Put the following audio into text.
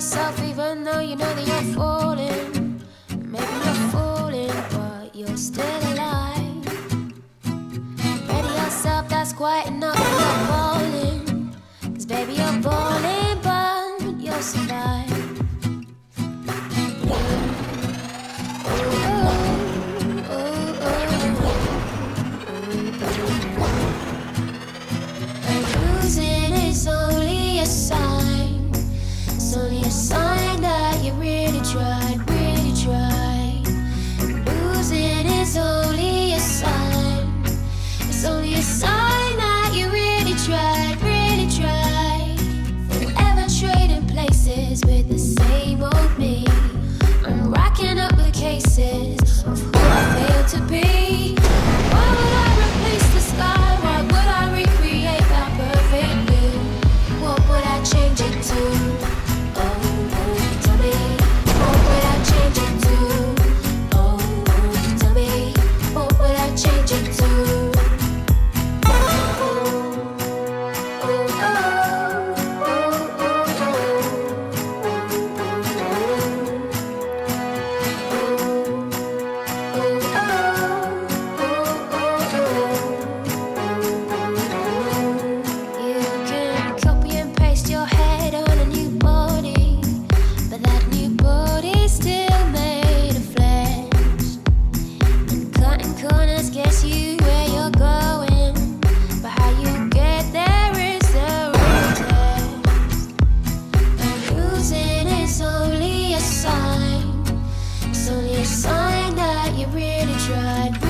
yourself even though you know that you're falling. Maybe you're falling, but you're still alive. Ready yourself, that's quite enough. A sign that you really tried.